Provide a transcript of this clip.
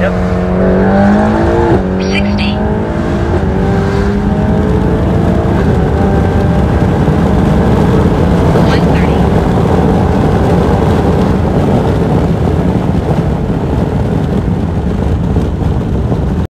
Yep.